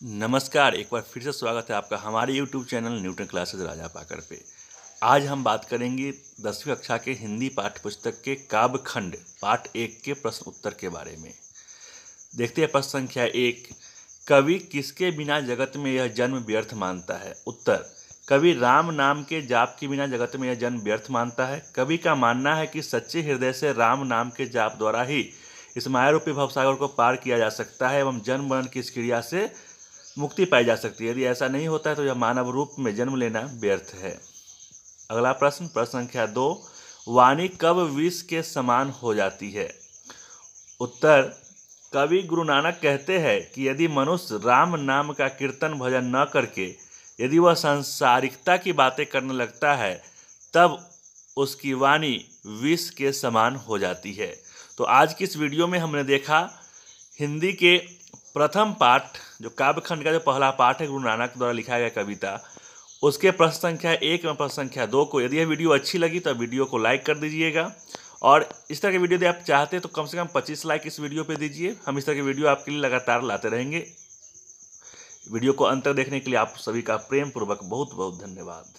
नमस्कार, एक बार फिर से स्वागत है आपका हमारे YouTube channel Newton classes Raja Pakar पे। आज हम बात करेंगे दसवीं कक्षा के हिंदी पाठ्य पुस्तक के काव्य खंड, पाठ एक के प्रश्न उत्तर के बारे में। देखते हैं प्रश्न संख्या एक। कवि किसके बिना जगत में यह जन्म व्यर्थ मानता है? उत्तर, कवि राम नाम के जाप के बिना जगत में यह जन्म व्यर्थ मानता है। कवि का मानना है कि सच्चे हृदय से राम नाम के जाप द्वारा ही इस माया रूपी भवसागर को पार किया जा सकता है एवं जन्म मरण की इस क्रिया से मुक्ति पाई जा सकती है। यदि ऐसा नहीं होता है तो यह मानव रूप में जन्म लेना व्यर्थ है। अगला प्रश्न प्रश्न संख्या दो, वाणी कब विष के समान हो जाती है? उत्तर, कवि गुरु नानक कहते हैं कि यदि मनुष्य राम नाम का कीर्तन भजन न करके यदि वह सांसारिकता की बातें करने लगता है, तब उसकी वाणी विष के समान हो जाती है। तो आज की इस वीडियो में हमने देखा, हिंदी के प्रथम पाठ, जो काव्य खंड का जो पहला पाठ है, गुरु नानक द्वारा लिखा गया कविता, उसके प्रश्न संख्या एक में प्रश्न संख्या दो को यदि यह वीडियो अच्छी लगी तो वीडियो को लाइक कर दीजिएगा। और इस तरह की वीडियो यदि आप चाहते हैं तो कम से कम पच्चीस लाइक इस वीडियो पे दीजिए। हम इस तरह की वीडियो आपके लिए लगातार लाते रहेंगे। वीडियो को अंत तक देखने के लिए आप सभी का प्रेम पूर्वक बहुत बहुत धन्यवाद।